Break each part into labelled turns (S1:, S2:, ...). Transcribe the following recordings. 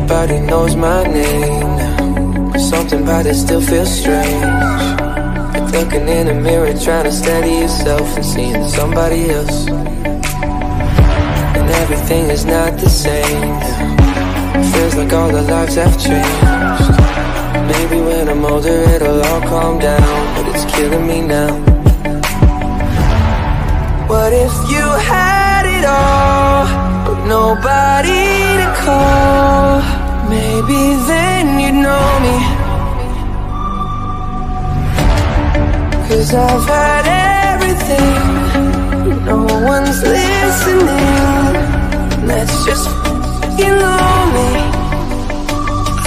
S1: Everybody knows my name something about it still feels strange. Like looking in a mirror trying to steady yourself And seeing somebody else. And everything is not the same Feels like all the lives have changed. Maybe when I'm older it'll all calm down But it's killing me now. What if you had it all nobody to call. Maybe then you'd know me. Cause I've had everything. No one's listening. That's just f***ing lonely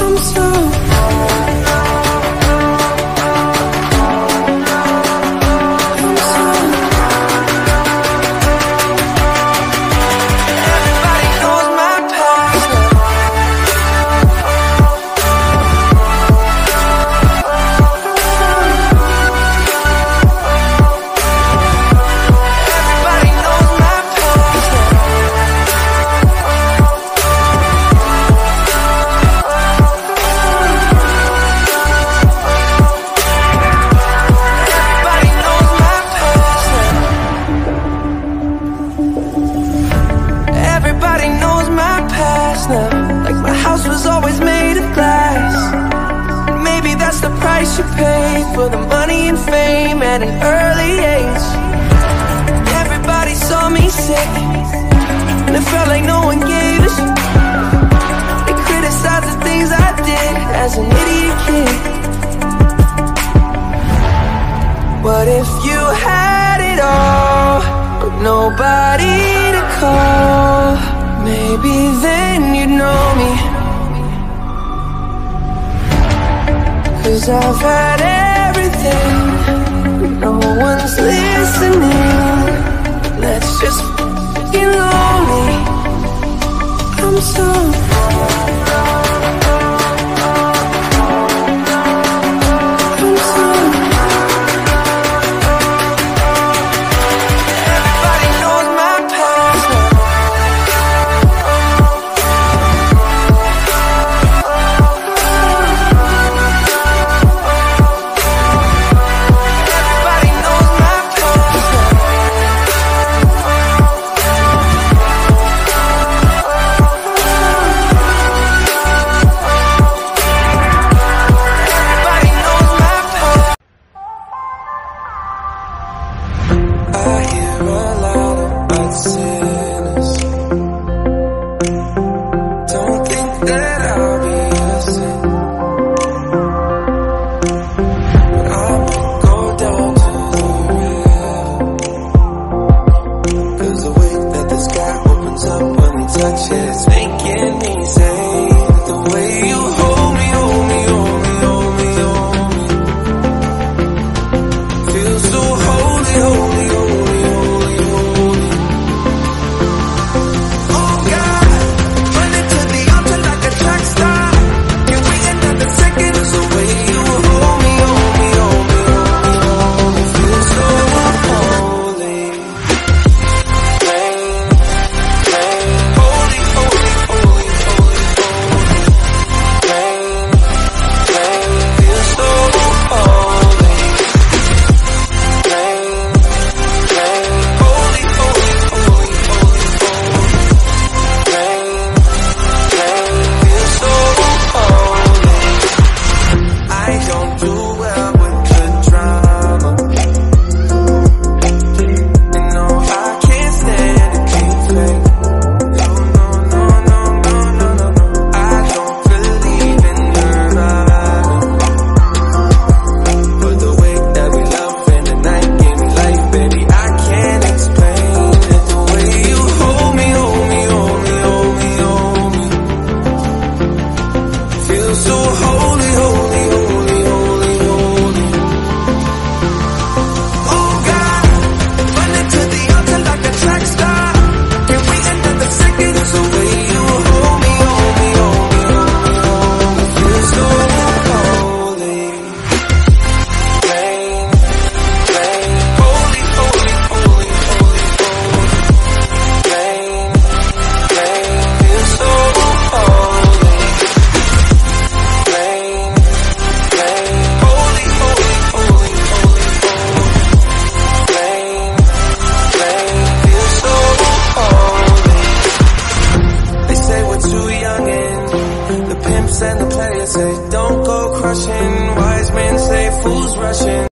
S1: I'm so an early age. Everybody saw me sick And it felt like no one gave a shit. They criticized the things I did As an idiot kid. What if you had it all But nobody to call Maybe then you'd know me. Cause I've had everything one's listening. That's just f***ing lonely. I'm so touch it's making me say